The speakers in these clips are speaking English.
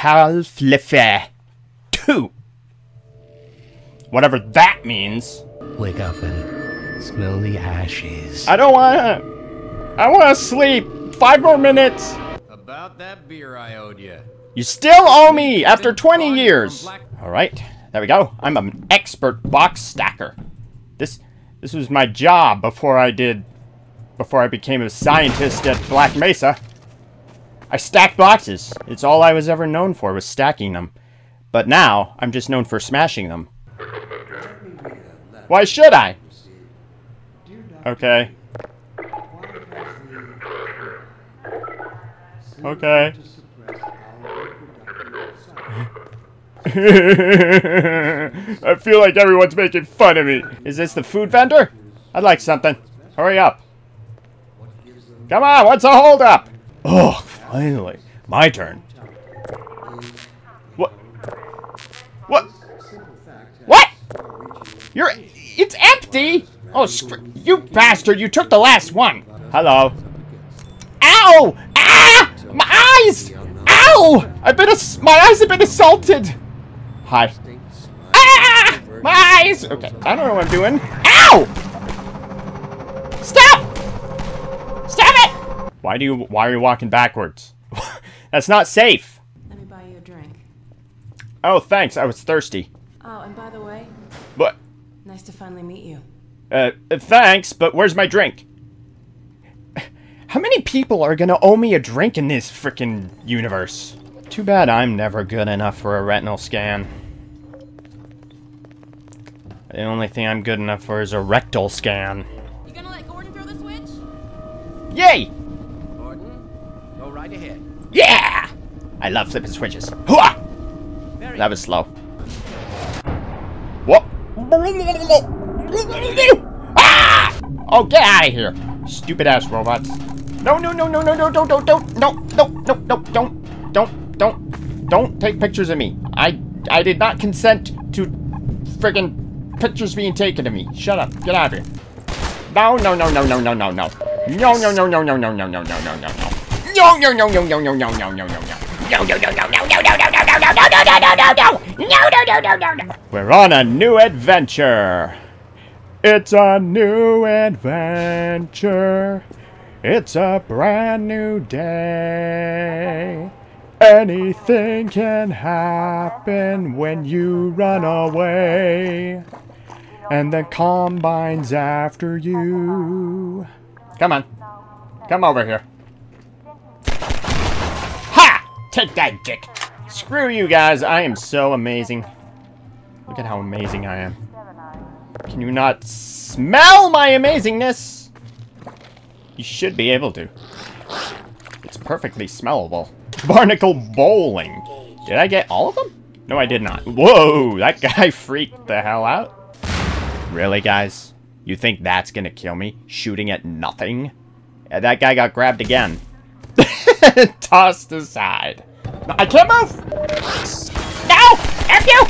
Half-Life 2. Whatever that means. Wake up and smell the ashes. I don't wanna... I wanna sleep. Five more minutes. About that beer I owed you. You still owe me after 20 years. Alright, there we go. I'm an expert box stacker. This this was my job before I did... Before I became a scientist at Black Mesa. I stacked boxes. It's all I was ever known for, was stacking them. But now, I'm just known for smashing them. Why should I? Okay. Okay. I feel like everyone's making fun of me. Is this the food vendor? I'd like something. Hurry up. Come on, what's the holdup? Oh, finally. My turn. What? What? What? You're... It's empty! Oh, you bastard, you took the last one. Hello. Ow! Ah! My eyes! Ow! I've been my eyes have been assaulted. Hi. Ah! My eyes! Okay, I don't know what I'm doing. Ow! Why do you why are you walking backwards? That's not safe. Let me buy you a drink. Oh, thanks. I was thirsty. Oh, and by the way, What? nice to finally meet you. Uh, thanks, but where's my drink? How many people are gonna owe me a drink in this frickin' universe? Too bad I'm never good enough for a retinal scan. The only thing I'm good enough for is a rectal scan. You gonna let Gordon throw the switch? Yay! Right ahead. Yeah! I love flipping switches. Hooah! That was slow. What? Ah! Oh, get out of here! Stupid ass robots. No, no, no, no, no, no, don't, don't, don't, no, no, no, no, don't, don't, don't, don't take pictures of me. I, I did not consent to friggin' pictures being taken of me. Shut up. Get out of here. No, no, no, no, no, no, no, no. No, no, no, no, no, no, no, no, no, no, no, no. No, no, no, no, no, no, no, no, no, no, no. No. We're on a new adventure. It's a new adventure. It's a brand new day. Anything can happen when you run away. And the Combine's after you. Come on. Come over here. Take that, dick. Screw you guys. I am so amazing. Look at how amazing I am. Can you not smell my amazingness? You should be able to. It's perfectly smellable. Barnacle bowling. Did I get all of them? No, I did not. Whoa, that guy freaked the hell out. Really, guys? You think that's gonna kill me? Shooting at nothing? Yeah, that guy got grabbed again. Tossed aside. I can't move! No! F you!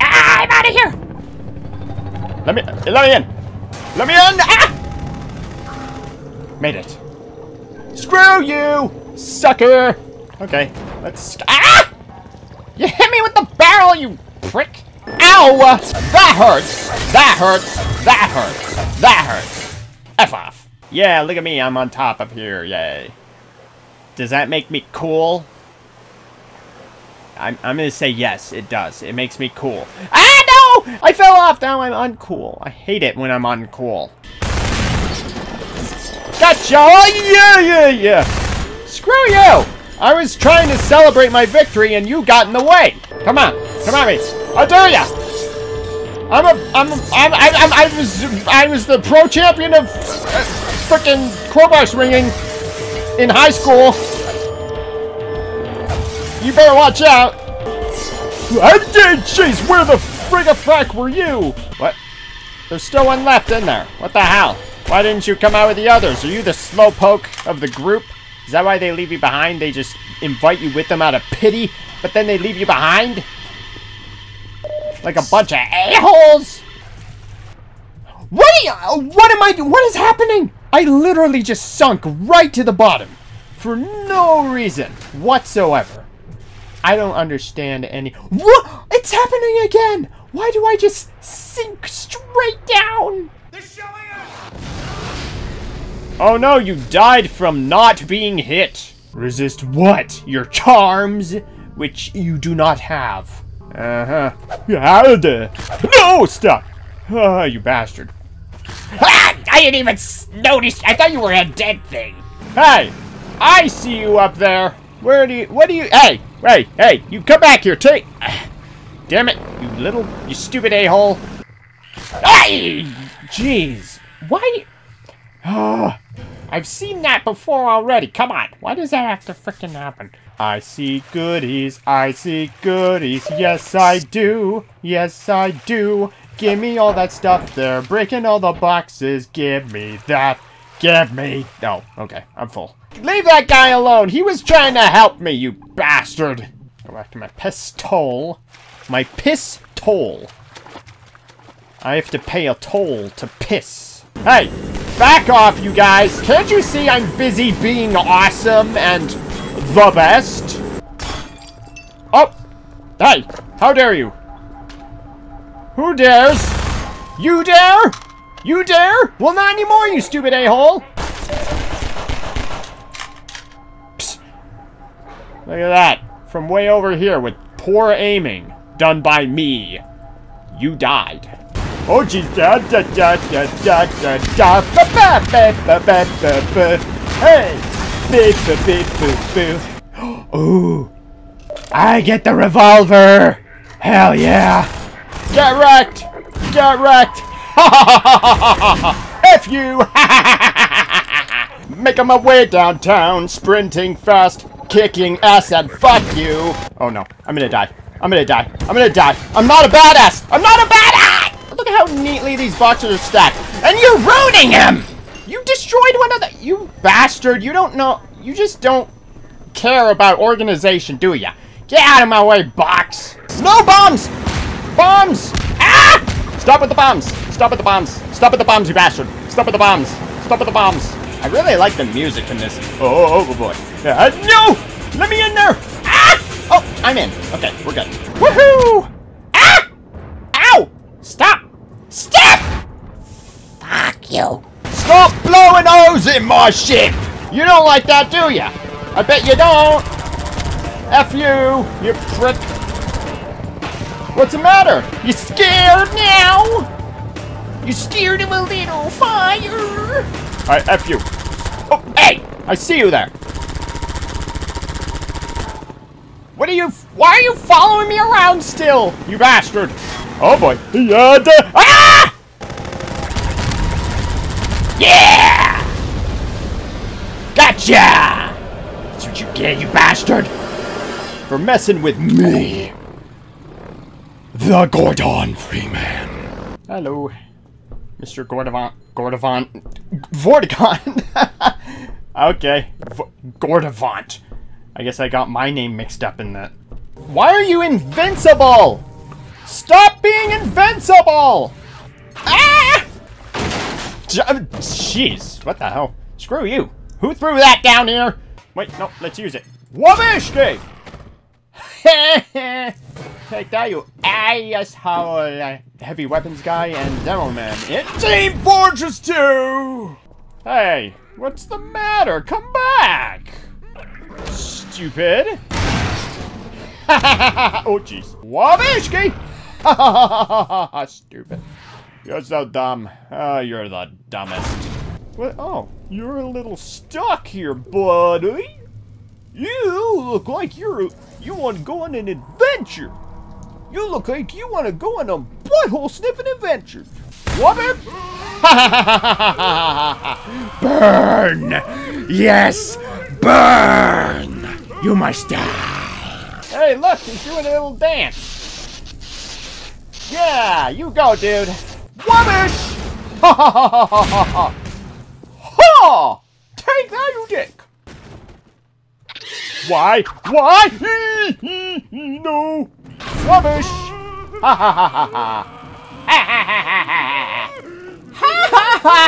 Ah, I'm out of here! Let me, let me in! Let me in! Ah! Made it. Screw you, sucker! Okay, let's... Ah! You hit me with the barrel, you prick! Ow! That hurts! That hurts! That hurts! That hurts! F off. Yeah, look at me, I'm on top of here, yay. Does that make me cool? I'm, I'm gonna say yes, it does. It makes me cool. Ah, no! I fell off, now I'm uncool. I hate it when I'm uncool. Gotcha! Oh, yeah, yeah, yeah! Screw you! I was trying to celebrate my victory and you got in the way! Come on! Come on, me! I dare ya! I'm a, I'm, a, I'm, I'm, I was, I was the pro champion of frickin' crowbar swinging in high school. You better watch out. I jeez, where the frig a frack were you? What? There's still one left in there. What the hell? Why didn't you come out with the others? Are you the slowpoke of the group? Is that why they leave you behind? They just invite you with them out of pity, but then they leave you behind? Like a bunch of a-holes? What you, what am I doing? What is happening? I literally just sunk right to the bottom. for no reason whatsoever. I don't understand any. What? It's happening again! Why do I just sink straight down? They're showing us! Oh no, you died from not being hit. Resist what? Your charms? Which you do not have. Uh-huh. No, stop! Ah, you bastard. Ah, I didn't even notice. I thought you were a dead thing. Hey! I see you up there! Where do you, what do you, hey! Hey, hey, you come back here, take, damn it, you little, you stupid a-hole. Ay! Jeez, why, Oh, I've seen that before already, come on, why does that have to freaking happen? I see goodies, I see goodies, yes I do, yes I do. Give me all that stuff, they're breaking all the boxes, give me that. Give me. No, okay, I'm full. Leave that guy alone. He was trying to help me, you bastard. Go back to my pistol. My piss toll. I have to pay a toll to piss. Hey, back off, you guys. Can't you see I'm busy being awesome and the best? Oh, hey, how dare you? Who dares? You dare? You dare? Well, not anymore, you stupid a-hole. Look at that. From way over here with poor aiming. Done by me. You died. Oh, geez. Da, da, da, da, da, da, da. Ba, ba, ba, ba, ba, ba, ba. Hey. Beep, ba, beep, boo, boo. Ooh. I get the revolver. Hell yeah. Get wrecked. Get wrecked. F you! Making my way downtown, sprinting fast, kicking ass, and fuck you! Oh no, I'm gonna die. I'm gonna die. I'm gonna die. I'm not a badass! I'm not a badass! Look at how neatly these boxes are stacked. And you're ruining him! You destroyed one of the- You bastard, you don't know- You just don't care about organization, do ya? Get out of my way, box! No bombs! Bombs! Ah! Stop with the bombs! Stop with the bombs! Stop with the bombs, you bastard! Stop with the bombs! Stop with the bombs! I really like the music in this. Oh, oh boy. Uh, no! Let me in there! Ah! Oh, I'm in. Okay, we're good. Woohoo! Ah! Ow! Stop! Stop! Fuck you. Stop blowing O's in my ship! You don't like that, do ya? I bet you don't! F you, you prick! What's the matter? You scared now? You scared of a little fire? Alright, F you. Oh, hey! I see you there! What are you- Why are you following me around still? You bastard! Oh boy. Yeah, ah! Yeah! Gotcha! That's what you get, you bastard! For messing with me. The Gordon Freeman. Hello, Mr. Gordavant. Gordavant. Vorticon! okay, v. I guess I got my name mixed up in that. Why are you invincible? Stop being invincible! Ah! Jeez, what the hell? Screw you. Who threw that down here? Wait, no, let's use it. Wabishki! Take that, you asshole heavy weapons guy and demo man in Team Fortress 2! Hey, what's the matter? Come back! Stupid! oh, jeez. Wabishki! Stupid. You're so dumb. Oh, you're the dumbest. What? Oh, you're a little stuck here, buddy. You look like you're you want to go on an adventure. You look like you want to go on a butthole sniffing adventure. What? burn! Yes, burn! You must die. Hey, look, he's doing a little dance. Yeah, you go, dude. Wubbish! Ha ha ha ha ha ha ha! Ha! Take that, you dick! Why? Why? no! Rubbish! Ha ha ha ha ha! Ha ha ha ha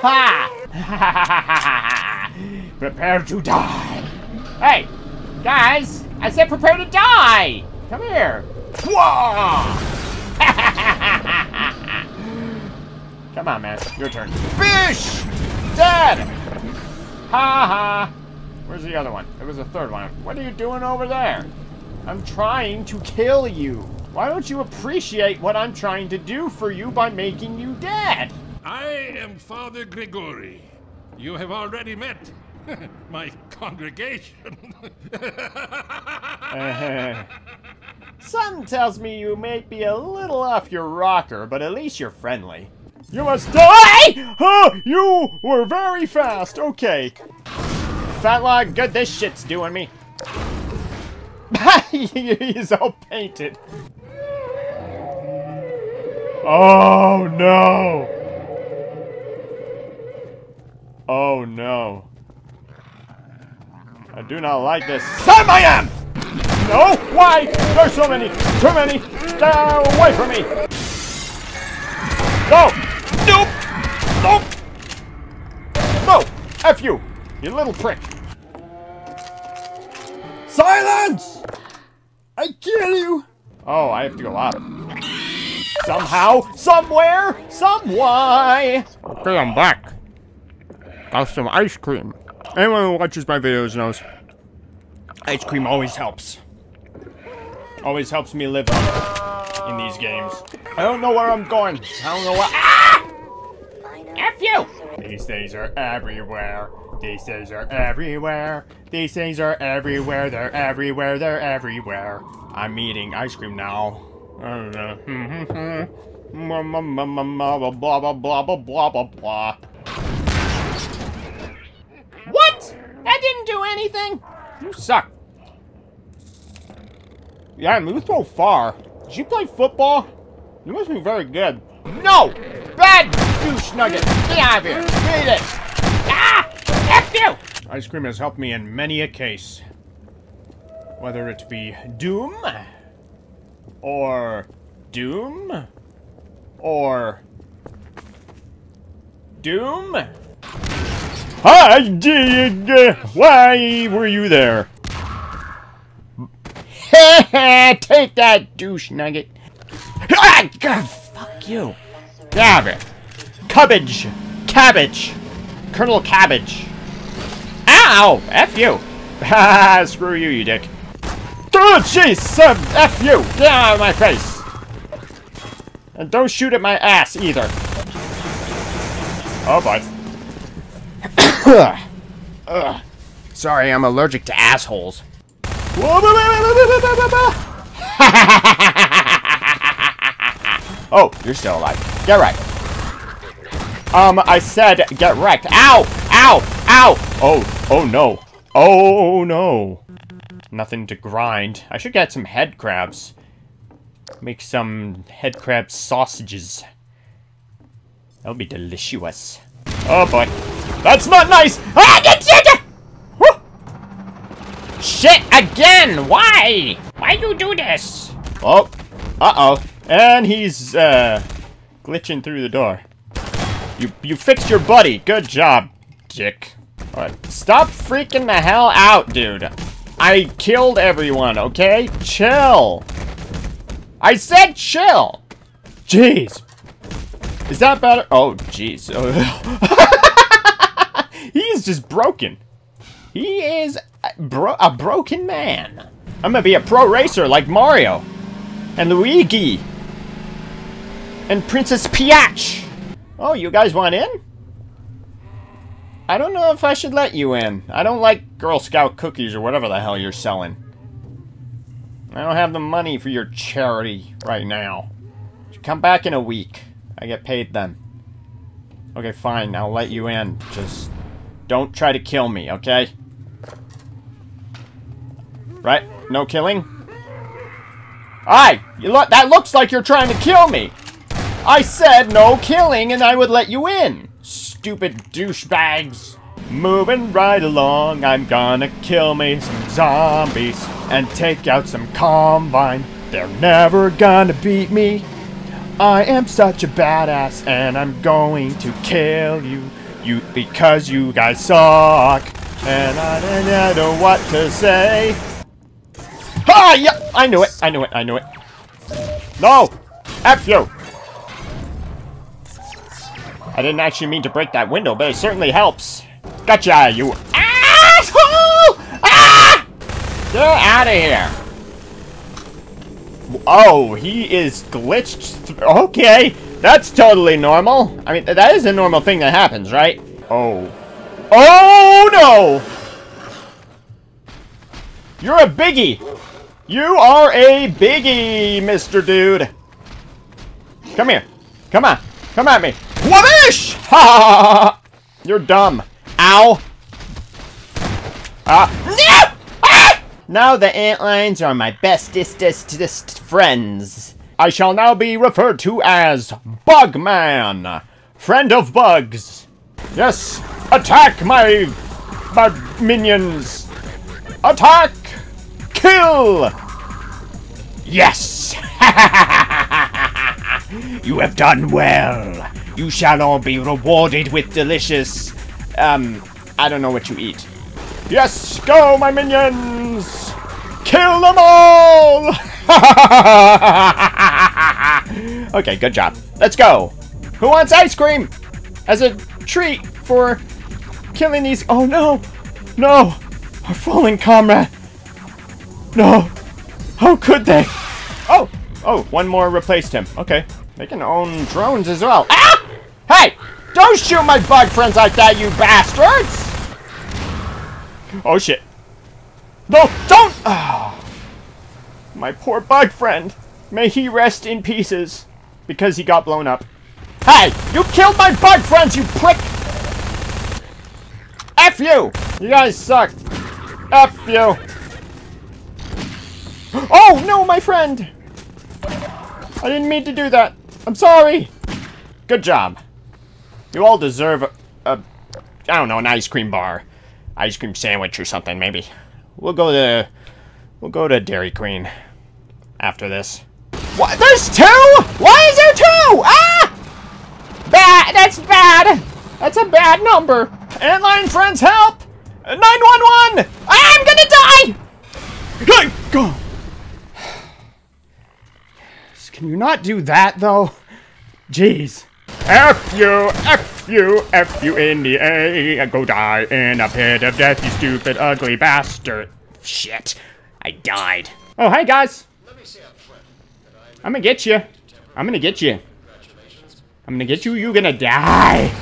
ha! Ha ha ha ha! Prepare to die! Hey, guys, I said prepare to die. Come here. Come on, man. Your turn. Fish! Dead! Ha ha. Where's the other one? There was a third one. What are you doing over there? I'm trying to kill you. Why don't you appreciate what I'm trying to do for you by making you dead? I am Father Grigori. You have already met my congregation. Something tells me you may be a little off your rocker, but at least you're friendly. You must die! Huh, you were very fast. Okay. Fat log, good this shit's doing me. He's all painted. Oh no! Oh no. I do not like this. Sam I am! No! Why? There's so many! Too many! Stay away from me! No! Nope! Nope! No! F you! You little prick! Silence! I kill you! Oh, I have to go up. Somehow, somewhere, some why. Okay, I'm back. Got some ice cream. Anyone who watches my videos knows ice cream always helps. Always helps me live in these games. I don't know where I'm going. I don't know what. Ah! F you! These things are everywhere. These things are everywhere. These things are everywhere. They're everywhere. They're everywhere. I'm eating ice cream now. I don't know. Blah blah blah blah blah blah blah blah. What? That didn't do anything. You suck. Yeah, you throw far. Did you play football? You must be very good. No! Bad douche nugget! Get out of here! Give this! Ah! F you! Ice cream has helped me in many a case. Whether it be Doom, or Doom, or Doom. Hi, d- why were you there? Take that douche nugget. Ah, God, fuck you. Get it. Cabbage. Cabbage. Colonel Cabbage. Ow! F you. Ha Screw you, you dick. Oh, jeez! Uh, F you! Get out of my face! And don't shoot at my ass, either. Oh, boy. Ugh. Sorry, I'm allergic to assholes. oh, you're still alive. Get right. Um, I said get wrecked. Ow! Ow! Ow! Oh, oh no. Oh no. Nothing to grind. I should get some head crabs. Make some head crab sausages. That would be delicious. Oh boy. That's not nice! Ah, get, get, get! Shit again! Why? Why you do this? Oh. Uh-oh. And he's, uh, glitching through the door. You, you fixed your buddy. Good job, dick. Alright. Stop freaking the hell out, dude. I killed everyone, okay? Chill. I said chill. Jeez. Is that better? Oh, jeez. he is just broken. He is a, bro a broken man. I'm gonna be a pro racer like Mario. And Luigi. And Princess Peach. Oh, you guys want in? I don't know if I should let you in. I don't like Girl Scout cookies or whatever the hell you're selling. I don't have the money for your charity right now. Come back in a week. I get paid then. Okay, fine. I'll let you in. Just don't try to kill me, okay? Right? No killing? Aye! You look that looks like you're trying to kill me! I said no killing and I would let you in! Stupid douchebags! Moving right along, I'm gonna kill me some zombies and take out some combine. They're never gonna beat me. I am such a badass and I'm going to kill you. You because you guys suck. And I don't know what to say. Ah, yeah, I knew it. I knew it. I knew it. No! F you! I didn't actually mean to break that window, but it certainly helps. Gotcha, you asshole! Ah! Get out of here. Oh, he is glitched. Okay, that's totally normal. I mean, that is a normal thing that happens, right? Oh. Oh, no! You're a biggie! You are a biggie, Mr. Dude! Come here. Come on. Come at me. Whoopish! Ha ha ha ha! You're dumb. Ow. Ah. No! Ah! Now the antlions are my bestestest friends. I shall now be referred to as Bugman, friend of bugs. Yes, attack my my minions. Attack! Kill! Yes! you have done well. You shall all be rewarded with delicious. Um, I don't know what you eat. Yes, go, my minions! Kill them all! okay, good job. Let's go. Who wants ice cream? As a treat for killing these. Oh no! No! Our fallen comrade! No! How could they? Oh! Oh, one more replaced him. Okay. They can own drones as well. Ah! Hey! Don't shoot my bug friends like that, you bastards! Oh shit. No, don't! Ah. My poor bug friend. May he rest in pieces. Because he got blown up. Hey! You killed my bug friends, you prick! F you! You guys suck. F you. Oh, no, my friend! I didn't mean to do that. I'm sorry. Good job. You all deserve a, a I don't know, an ice cream bar. Ice cream sandwich or something, maybe. We'll go to, we'll go to Dairy Queen after this. What? There's two? Why is there two? Ah! Bad. That's bad. That's a bad number. Antlion friends, help! 911! I'm gonna die! Go. Can you not do that, though? Jeez. F you, F you, F you in the A. Go die in a pit of death, you stupid, ugly bastard. Shit. I died. Oh, hey, guys. I'm gonna get you. I'm gonna get you. I'm gonna get you. You're gonna die.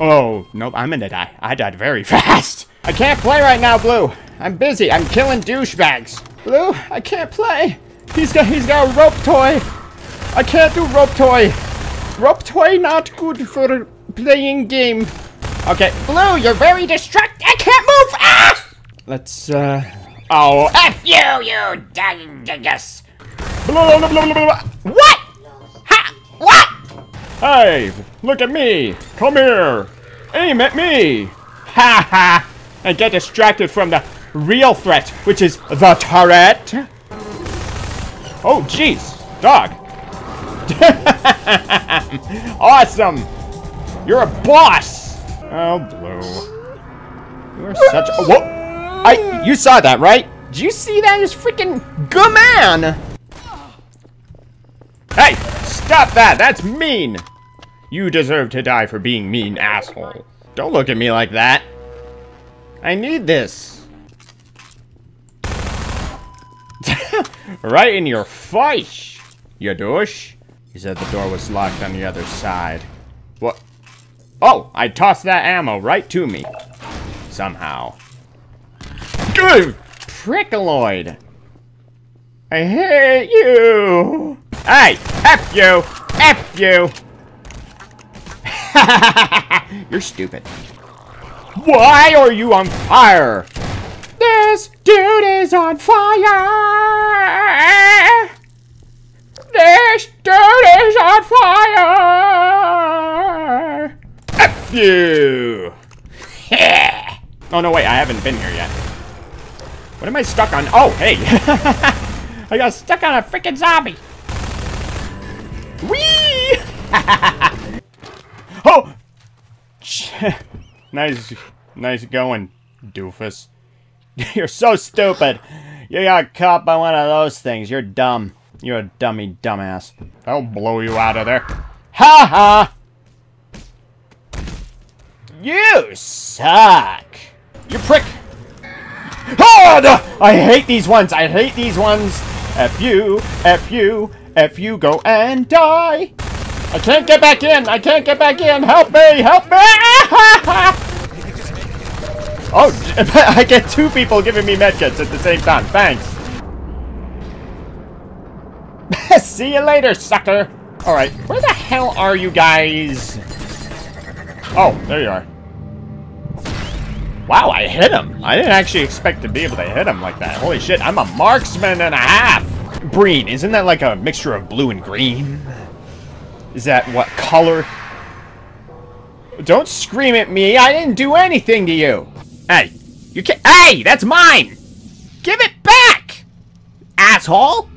Oh, nope, I'm gonna die. I died very fast. I can't play right now, Blue. I'm busy. I'm killing douchebags. Blue, I can't play. He's got he's got a rope toy. I can't do rope toy. Rope toy not good for playing game. Okay, Blue, you're very distract. I can't move. Ah! Let's uh. Oh, F You, you dingus. blah, blah, blah, blah, blah. What? Ha? What? Hey, look at me. Come here. Aim at me. Ha ha. And get distracted from the real threat, which is the turret. Oh, jeez. Dog. awesome. You're a boss. Oh, Blue. You are such a... Whoa. I... You saw that, right? Did you see that? It's freaking good man. Hey, stop that. That's mean. You deserve to die for being mean, asshole. Don't look at me like that. I need this. right in your face, you douche. He said the door was locked on the other side. What? Oh, I tossed that ammo right to me. Somehow. Good prickaloid. I hate you. Hey, F you. F you. You're stupid. Why are you on fire? This dude is on fire. This dude is on fire. F you. oh no, wait, I haven't been here yet. What am I stuck on? Oh, hey. I got stuck on a freaking zombie. Whee! oh! nice, nice going, Doofus. You're so stupid. You got caught by one of those things. You're dumb. You're a dummy dumbass. I'll blow you out of there. Ha ha! You suck! You prick! Oh, no! I hate these ones! I hate these ones! F you, F you, F you, go and die! I can't get back in! I can't get back in! Help me! Help me! oh, I get two people giving me medkits at the same time. Thanks. See you later, sucker! Alright, where the hell are you guys? Oh, there you are. Wow, I hit him. I didn't actually expect to be able to hit him like that. Holy shit, I'm a marksman and a half! Green, isn't that like a mixture of blue and green? Is that what color? Don't scream at me, I didn't do anything to you! Hey, you can't- Hey, that's mine! Give it back! Asshole!